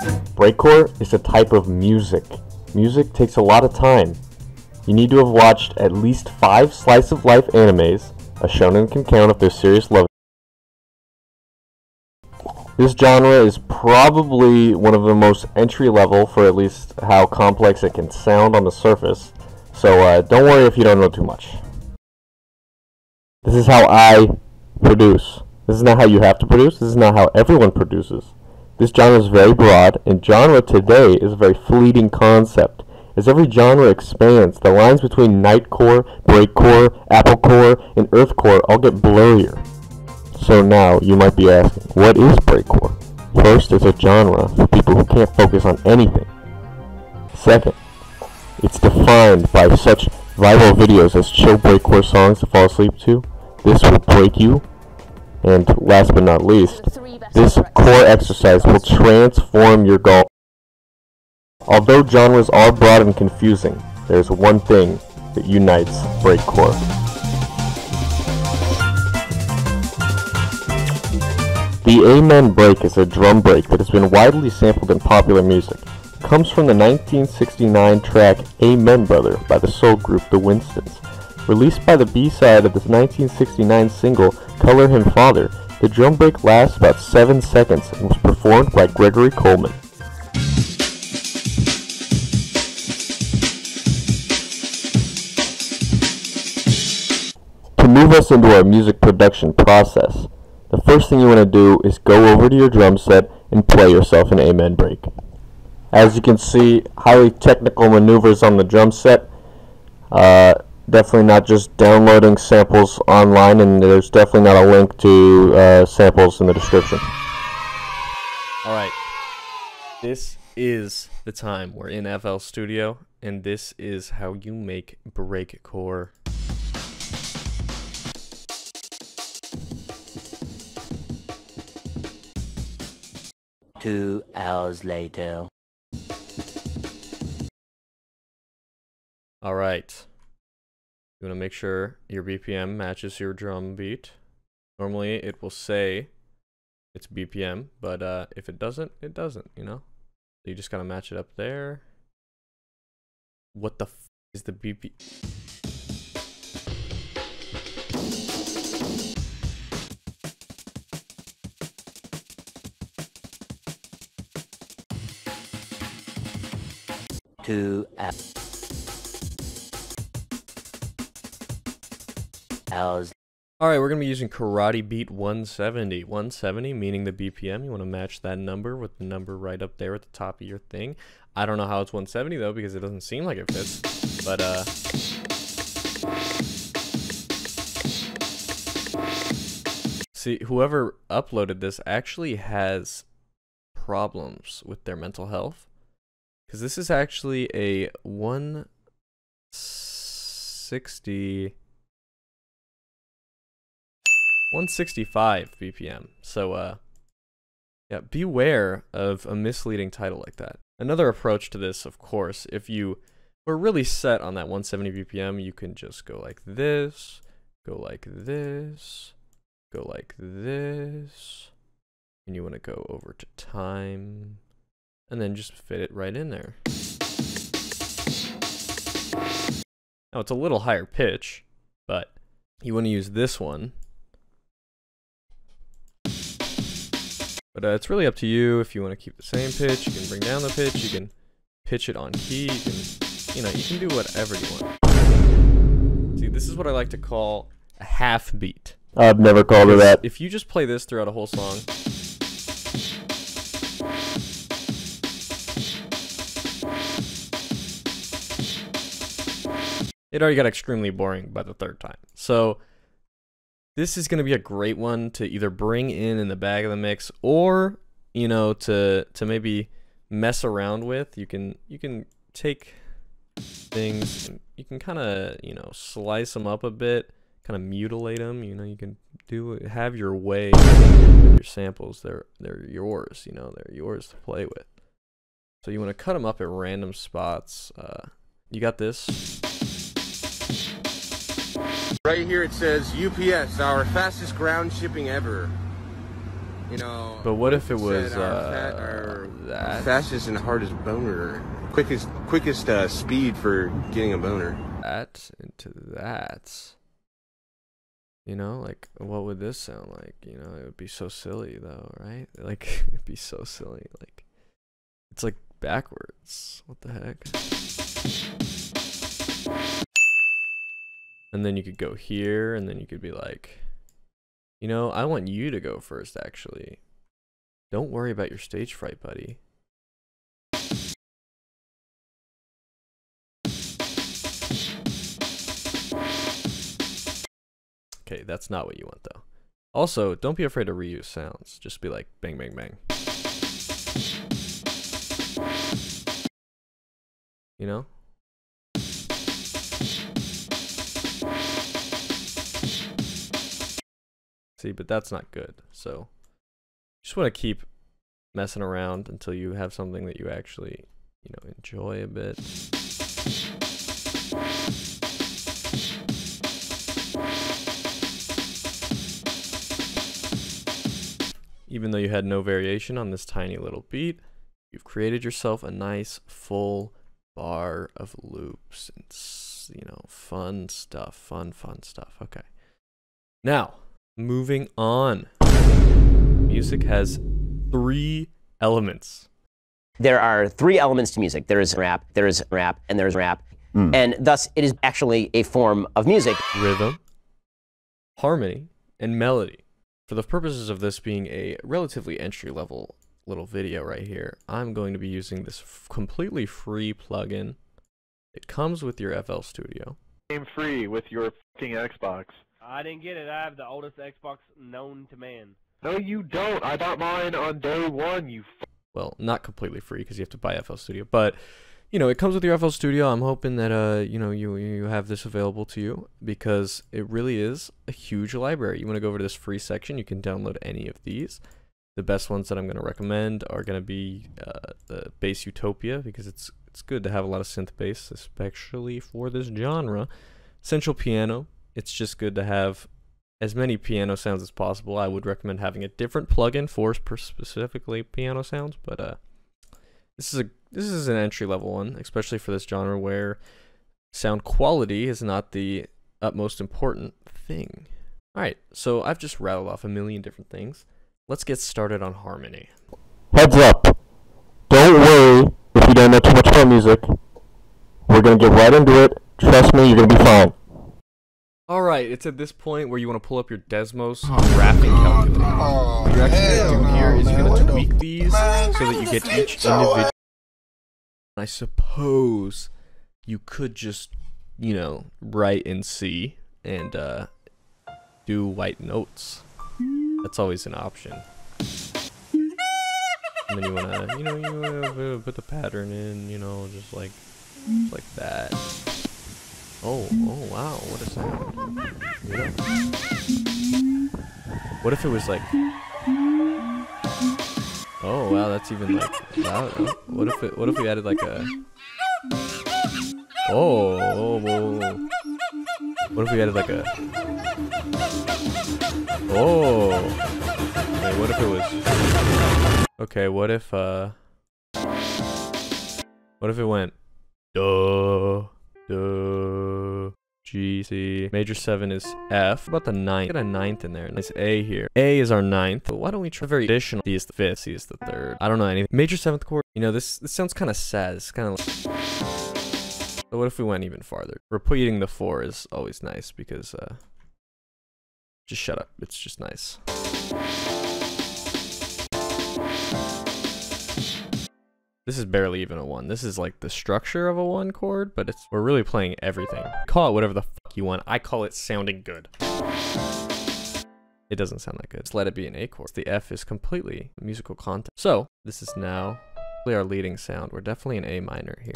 Breakcore is a type of music. Music takes a lot of time. You need to have watched at least five slice of life animes. A shonen can count if there's serious love. This genre is probably one of the most entry level for at least how complex it can sound on the surface. So uh, don't worry if you don't know too much. This is how I produce. This is not how you have to produce. This is not how everyone produces. This genre is very broad, and genre today is a very fleeting concept. As every genre expands, the lines between nightcore, breakcore, applecore, and earthcore all get blurrier. So now you might be asking, what is breakcore? First, it's a genre for people who can't focus on anything. Second, it's defined by such viral videos as chill breakcore songs to fall asleep to. This will break you. And last but not least, this core exercise will transform your golf. Although genres are broad and confusing, there's one thing that unites breakcore. The Amen break is a drum break that has been widely sampled in popular music. It comes from the 1969 track Amen Brother by the soul group The Winstons. Released by the B-side of the 1969 single Color Him Father, the drum break lasts about 7 seconds and was performed by Gregory Coleman. To move us into our music production process, the first thing you want to do is go over to your drum set and play yourself an amen break. As you can see, highly technical maneuvers on the drum set. Uh, definitely not just downloading samples online, and there's definitely not a link to uh, samples in the description. All right. This is the time. We're in FL Studio, and this is how you make breakcore. Two hours later. All right. You want to make sure your BPM matches your drum beat. Normally, it will say it's BPM, but uh, if it doesn't, it doesn't, you know? So you just got to match it up there. What the f is the BP? Two All right, we're going to be using Karate Beat 170. 170 meaning the BPM. You want to match that number with the number right up there at the top of your thing. I don't know how it's 170 though because it doesn't seem like it fits. But uh See, whoever uploaded this actually has problems with their mental health cuz this is actually a 160 165 BPM. So, uh, yeah, beware of a misleading title like that. Another approach to this, of course, if you were really set on that 170 BPM, you can just go like this, go like this, go like this, and you want to go over to time, and then just fit it right in there. Now, it's a little higher pitch, but you want to use this one But uh, it's really up to you if you want to keep the same pitch. You can bring down the pitch. You can pitch it on key. You can, you know, you can do whatever you want. See, this is what I like to call a half beat. I've never called it that. If you just play this throughout a whole song, it already got extremely boring by the third time. So this is going to be a great one to either bring in in the bag of the mix or you know to to maybe mess around with. You can you can take things you can kind of you know slice them up a bit kind of mutilate them you know you can do have your way with your samples. They're they're yours you know they're yours to play with. So you want to cut them up at random spots uh, you got this Right here it says UPS, our fastest ground shipping ever. You know. But what if it was said our fa- uh, our that? fastest and hardest boner, quickest quickest uh, speed for getting a boner? that into that. You know, like what would this sound like? You know, it would be so silly though, right? Like it'd be so silly. Like it's like backwards. What the heck? And then you could go here and then you could be like, you know, I want you to go first actually. Don't worry about your stage fright, buddy. Okay, that's not what you want though. Also, don't be afraid to reuse sounds. Just be like bang bang bang. You know? See, but that's not good. So, just want to keep messing around until you have something that you actually, you know, enjoy a bit. Even though you had no variation on this tiny little beat, you've created yourself a nice full bar of loops and you know, fun stuff, fun fun stuff. Okay. Now, moving on. Music has 3 elements. There are three elements to music there is rap, there is rap, and there's rap. Hmm. And thus, it is actually a form of music. rhythm, harmony, and melody. For the purposes of this being a relatively entry level little video right here, I'm going to be using this completely free plugin. It comes with your FL Studio. game free with your fucking Xbox. I didn't get it. I have the oldest Xbox known to man. No, you don't. I bought mine on day one. You. F- Well, not completely free because you have to buy FL Studio, but you know, it comes with your FL Studio. I'm hoping that uh, you know, you you have this available to you because it really is a huge library. You want to go over to this free section, you can download any of these. The best ones that I'm going to recommend are going to be uh, the Bass Utopia because it's it's good to have a lot of synth bass, especially for this genre. Central Piano, it's just good to have as many piano sounds as possible. I would recommend having a different plugin for specifically piano sounds, but uh, this is a this is an entry level one, especially for this genre where sound quality is not the utmost important thing. All right, so I've just rattled off a million different things. Let's get started on harmony. Heads up. Don't worry if you don't know too much about music. We're gonna get right into it. Trust me, you're gonna be fine. All right, it's at this point where you want to pull up your Desmos graphing calculator. What you're actually going to do here is you're going to tweak these so that you get each individual. I suppose you could just, you know, write in C and uh, do white notes. That's always an option. And then you want to, you know, you want to put the pattern in, you know, just like, just like that. Oh, oh wow, what a sound. What if it was like Oh wow, that's even like. Oh, What if it what if we added like a Oh, whoa, whoa. What if we added like a Oh Wait, what if it was Okay, what if uh What if it went Duh Duh. G, C. Major 7 is F. What about the ninth? Get a ninth in there. Nice A here. A is our ninth. But why don't we try very additional? C is the fifth. C is the third. I don't know anything. Major 7th chord. You know, this this sounds kind of sad. It's kind of like... So what if we went even farther? Repeating the 4 is always nice because, uh... Just shut up. It's just nice. This is barely even a one. This is like the structure of a one chord, but it's we're really playing everything. Call it whatever the fuck you want. I call it sounding good. It doesn't sound that good. Just let it be an A chord. The F is completely musical content. So this is now our leading sound. We're definitely an A minor here.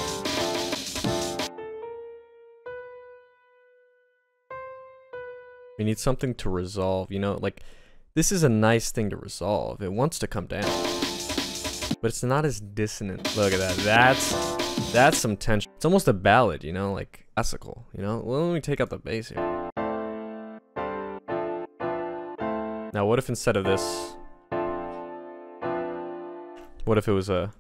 We need something to resolve, you know, like this is a nice thing to resolve. It wants to come down but it's not as dissonant. Look at that. That's that's some tension. It's almost a ballad, you know, like classical. You know. Well, let me take out the bass here. Now, what if instead of this, What if it was a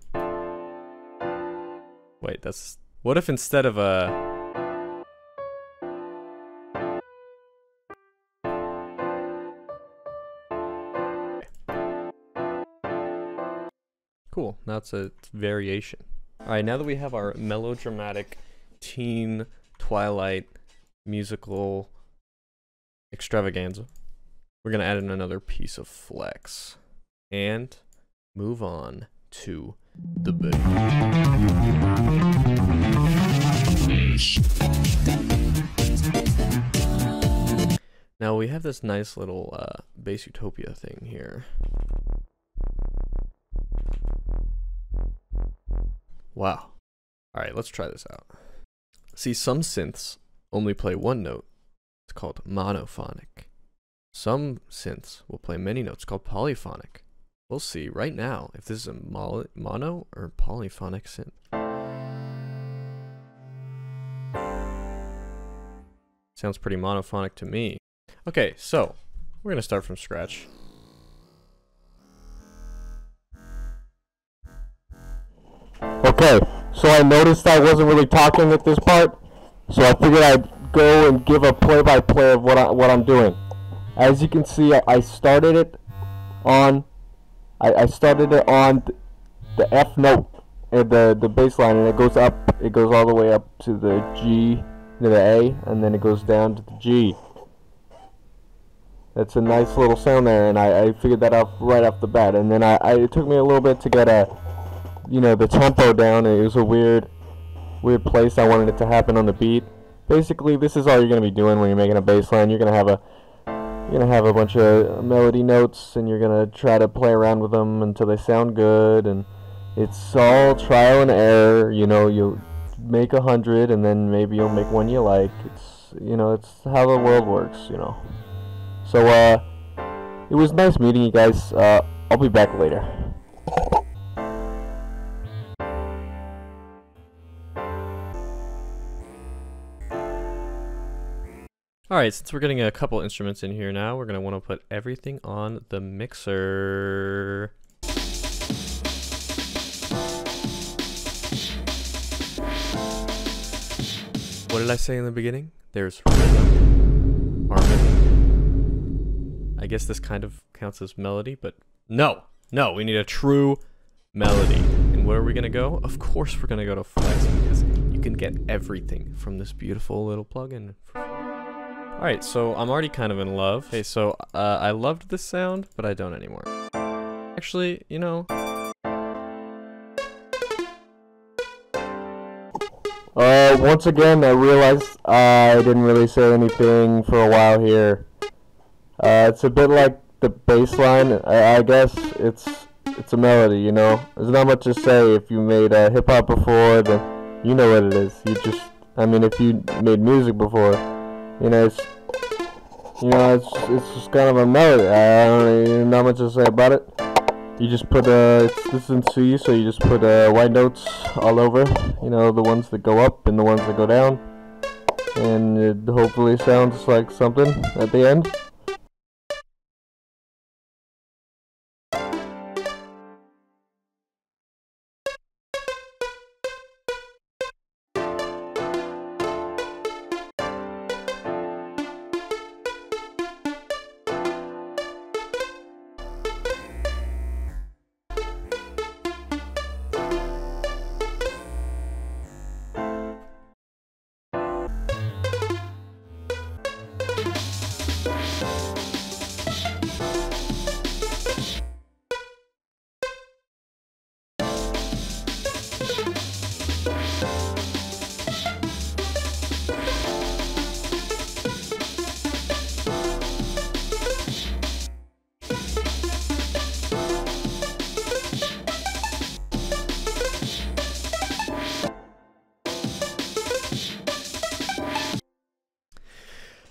Wait, that's what if instead of a It's a variation. All right, now that we have our melodramatic teen twilight musical extravaganza, we're going to add in another piece of flex and move on to the bass. Now we have this nice little uh, bass utopia thing here. Wow. All right, let's try this out. See, some synths only play one note. It's called monophonic. Some synths will play many notes called polyphonic. We'll see right now if this is a mono or polyphonic synth. Sounds pretty monophonic to me. Okay, so we're going to start from scratch. Okay, so I noticed I wasn't really talking at this part, so I figured I'd go and give a play-by-play of what I what I'm doing. As you can see, I, started it on, I, I started it on th- the F note, and the the bass line, and it goes up, it goes all the way up to the G, to the A, and then it goes down to the G. That's a nice little sound there, and I, I figured that out right off the bat. And then I, I it took me a little bit to get a you know the tempo down it was a weird weird place I wanted it to happen on the beat. Basically this is all you're gonna be doing when you're making a bass line. You're gonna have a you're gonna have a bunch of melody notes and you're gonna try to play around with them until they sound good and it's all trial and error. You know you'll make a hundred and then maybe you'll make one you like. It's you know it's how the world works you know. So uh it was nice meeting you guys. Uh I'll be back later All right, since we're getting a couple instruments in here now, we're want to put everything on the mixer. What did I say in the beginning? There's rhythm, harmony. I guess this kind of counts as melody, but no, no, we need a true melody. And where are we to go? Of course, we're to go to Flex because you can get everything from this beautiful little plugin. Alright, so I'm already kind of in love. Okay, so uh, I loved this sound, but I don't anymore. Actually, you know, Uh, once again, I realized I didn't really say anything for a while here. Uh, it's a bit like the bass line. I, I guess it's it's a melody, you know. There's not much to say. If you made uh, hip hop before, then you know what it is. You just, I mean, if you made music before, you know, it's you know, it's it's just kind of a melody. I don't really not much to say about it. You just put uh, it's this is in C, so you just put uh, white notes all over. You know, the ones that go up and the ones that go down, and it hopefully sounds like something at the end.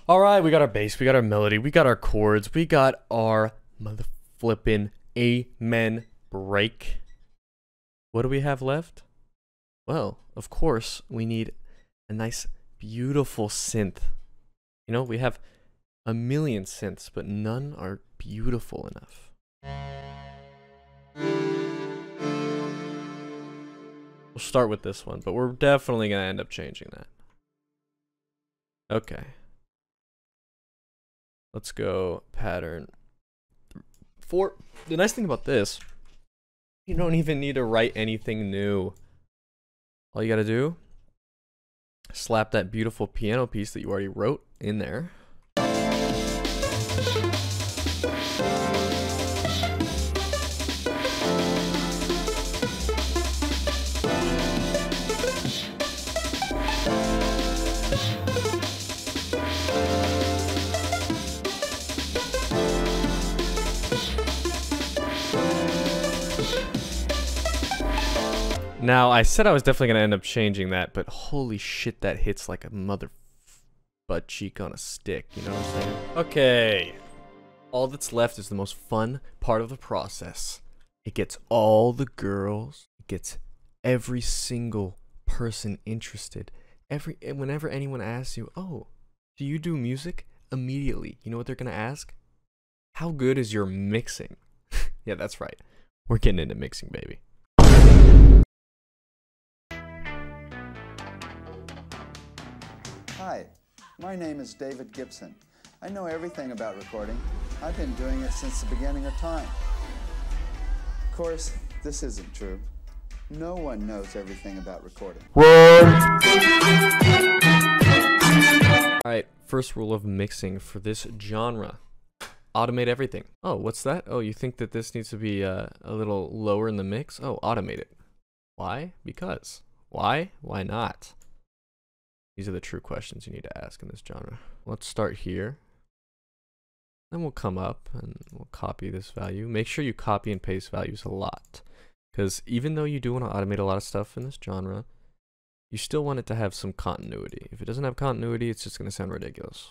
All right, we got our bass, we got our melody, we got our chords, we got our mother flippin' amen break. What do we have left? Well, of course, we need a nice, beautiful synth. You know, we have a million synths, but none are beautiful enough. We'll start with this one, but we're definitely going to end up changing that. Okay. Let's go pattern. For the nice thing about this, you don't even need to write anything new. All you got to do, slap that beautiful piano piece that you already wrote in there. Now, I said I was definitely going to end up changing that, but holy shit, that hits like a mother butt cheek on a stick. You know what I'm saying? Okay. All that's left is the most fun part of the process. It gets all the girls, it gets every single person interested. Every whenever anyone asks you, "Oh, do you do music?" immediately, you know what they're going to ask? How good is your mixing? yeah, that's right. We're getting into mixing, baby. Hi, my name is David Gibson. I know everything about recording. I've been doing it since the beginning of time. Of course, this isn't true. No one knows everything about recording. Alright, first rule of mixing for this genre. Automate everything. Oh, what's that? Oh, you think that this needs to be uh, a little lower in the mix? Oh, automate it. Why? Because. Why? Why not? These are the true questions you need to ask in this genre. Let's start here. Then we'll come up and we'll copy this value. Make sure you copy and paste values a lot. Because even though you do want to automate a lot of stuff in this genre, you still want it to have some continuity. If it doesn't have continuity, it's just going to sound ridiculous.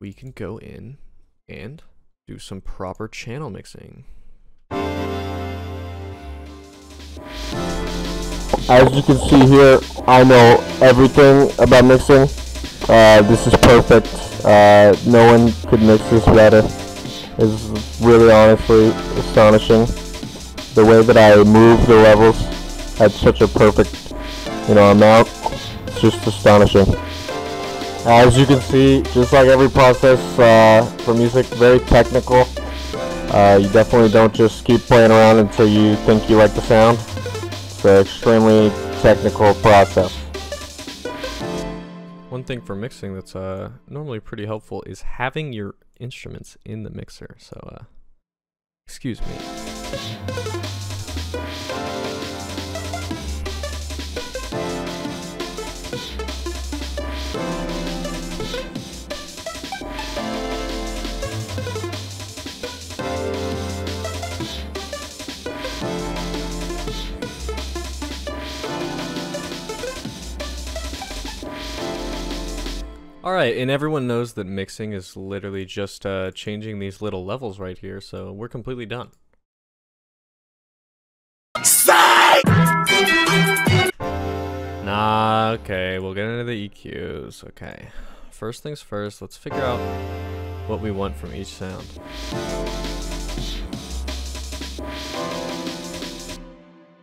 We can go in and do some proper channel mixing. As you can see here, I know everything about mixing. Uh, this is perfect. Uh, no one could mix this better. It's really honestly astonishing. The way that I move the levels at such a perfect, you know, amount. It's just astonishing. As you can see, just like every process uh, for music, very technical. Uh, you definitely don't just keep playing around until you think you like the sound. An extremely technical process. One thing for mixing that's uh, normally pretty helpful is having your instruments in the mixer. So, uh, excuse me. Alright, and everyone knows that mixing is literally just uh, changing these little levels right here, so we're completely done. Nah, okay, we'll get into the EQs. Okay, first things first, let's figure out what we want from each sound.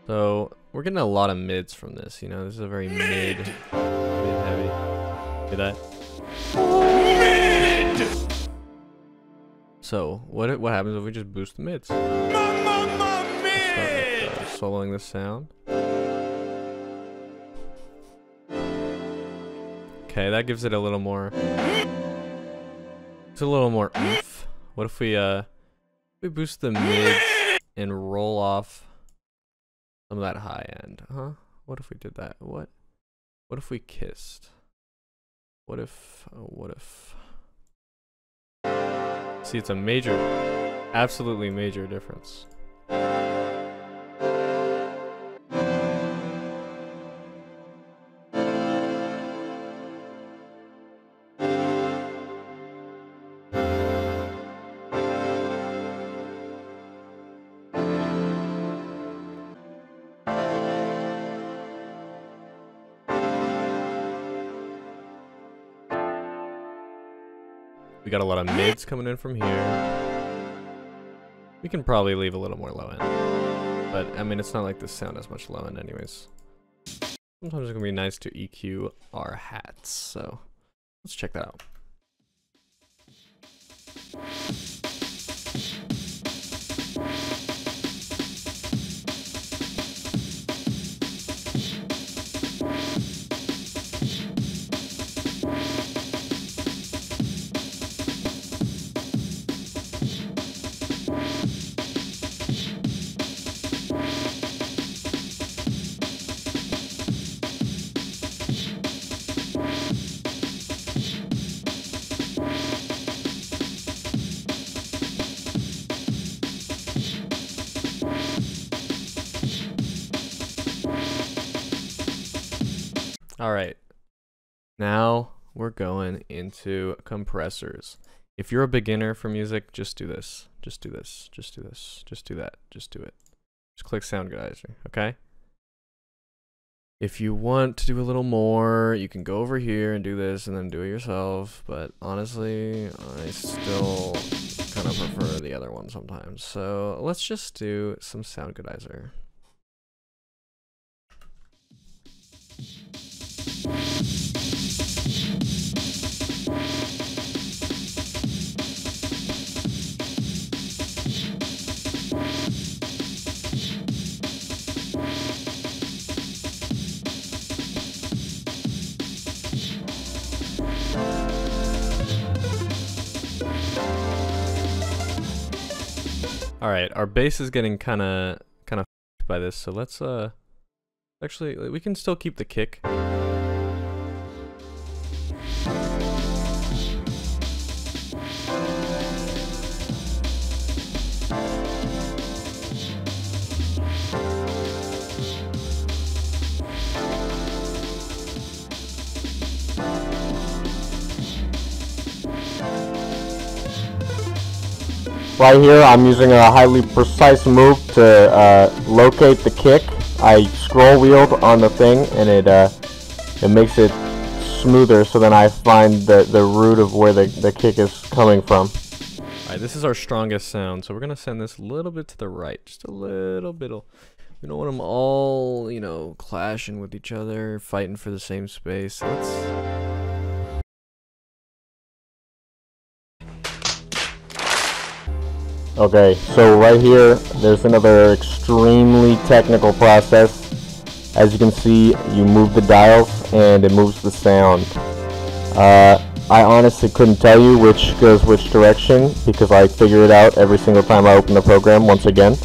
So, we're getting a lot of mids from this, you know, this is a very mid, mid heavy. Hear that? So, what what happens if we just boost the mids? Uh, soloing the sound. Okay, that gives it a little more. It's a little more oomph. What if we uh we boost the mids and roll off some of that high end, huh? What if we did that? What? What if we kissed? What if? Uh, what if? See, it's a major, absolutely major difference. We got a lot of mids coming in from here. We can probably leave a little more low end. But, I mean, it's not like this sound has much low end anyways. Sometimes it's going to be nice to EQ our hats, so let's check that out. All right. Now we're going into compressors. If you're a beginner for music, just do this. Just do this. Just do this. Just do that. Just do it. Just click Soundgoodizer, okay? If you want to do a little more, you can go over here and do this and then do it yourself. But honestly, I still kind of prefer the other one sometimes. So let's just do some Soundgoodizer. All right, our bass is getting kind of kind of by this, so let's uh actually we can still keep the kick. Right here, I'm using a highly precise move to uh, locate the kick. I scroll wheeled on the thing, and it uh, it makes it smoother. So then I find the the root of where the the kick is coming from. All right, this is our strongest sound, so we're gonna send this a little bit to the right, just a little bit. We don't want them all, you know, clashing with each other, fighting for the same space. Let's. Okay, so right here, there's another extremely technical process. As you can see, you move the dials and it moves the sound. Uh, I honestly couldn't tell you which goes which direction because I figure it out every single time I open the program once again.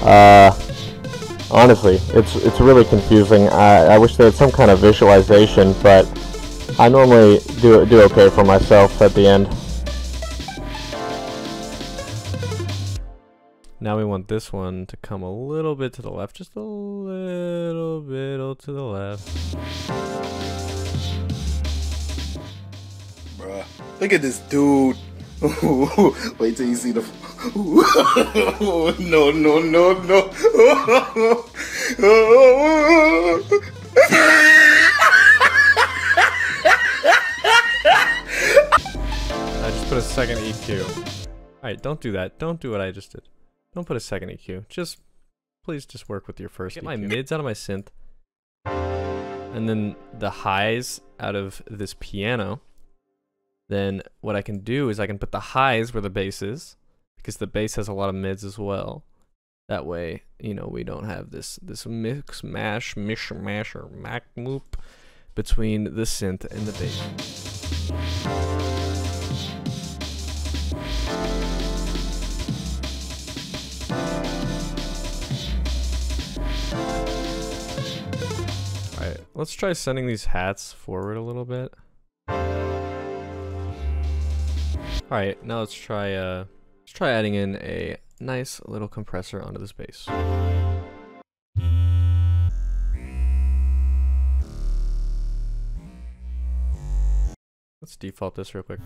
Uh, honestly, it's it's really confusing. I, I wish there had some kind of visualization, but I normally do do okay for myself at the end. Now we want this one to come a little bit to the left, just a little bit to the left. Bruh, look at this dude. Wait till you see the. no, no, no, no. I just put a second EQ. Alright, don't do that. Don't do what I just did. Don't put a second EQ. Just, please just work with your first Get my mids out of my synth. And then the highs out of this piano. Then what I can do is I can put the highs where the bass is. Because the bass has a lot of mids as well. That way, you know, we don't have this this mix, mash, mish, mash, or mac moop between the synth and the bass. Let's try sending these hats forward a little bit. Alright, now let's try uh let's try adding in a nice little compressor onto this bass. Let's default this real quick.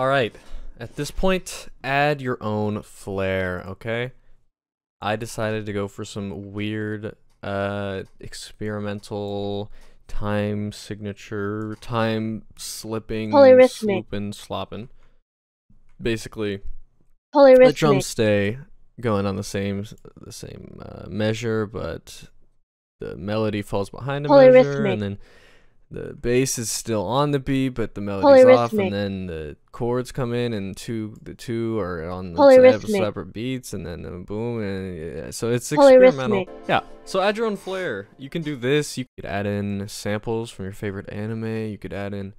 Alright, at this point, add your own flair, okay? I decided to go for some weird uh, experimental time signature, time slipping, Polyrhythmic. swooping, slopping. Basically, the drums stay going on the same the same uh, measure, but the melody falls behind the measure, and then the bass is still on the beat, but the melody's off, and then the chords come in, and two the two are on the separate, beats, and then boom, and yeah, so it's experimental. Yeah. So add your own flair. You can do this. You could add in samples from your favorite anime. You could add in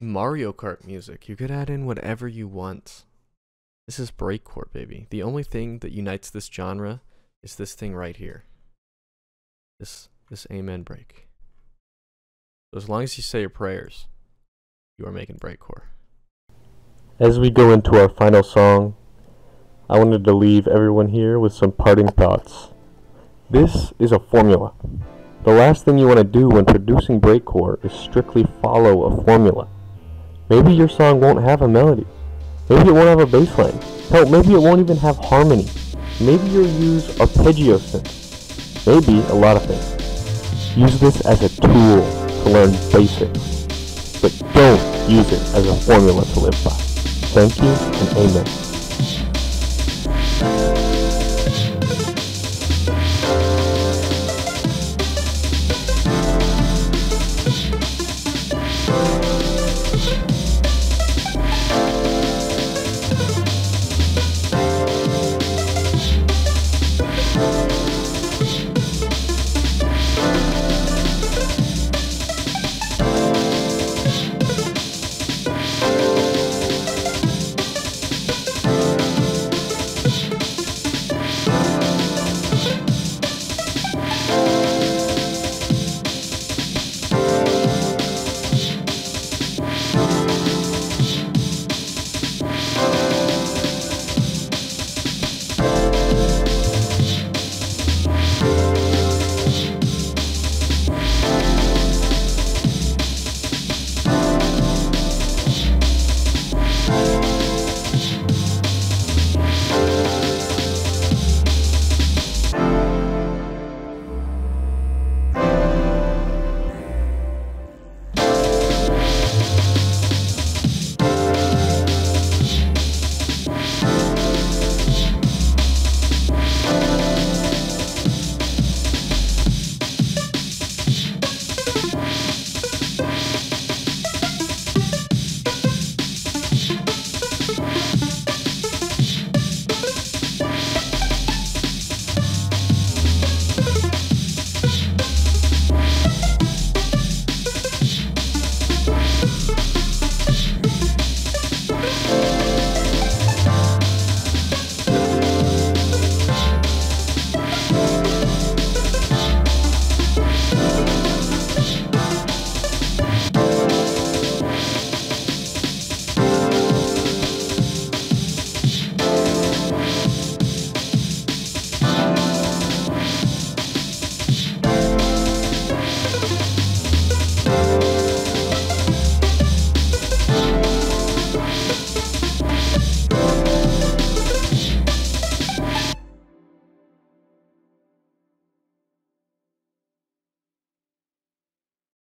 Mario Kart music. You could add in whatever you want. This is breakcore, baby. The only thing that unites this genre is this thing right here. This this amen break. So as long as you say your prayers, you are making breakcore. As we go into our final song, I wanted to leave everyone here with some parting thoughts. This is a formula. The last thing you want to do when producing breakcore is strictly follow a formula. Maybe your song won't have a melody. Maybe it won't have a bass line. Hell, maybe it won't even have harmony. Maybe you'll use arpeggio synth. Maybe a lot of things. Use this as a tool to learn basics, but don't use it as a formula to live by. Thank you and amen.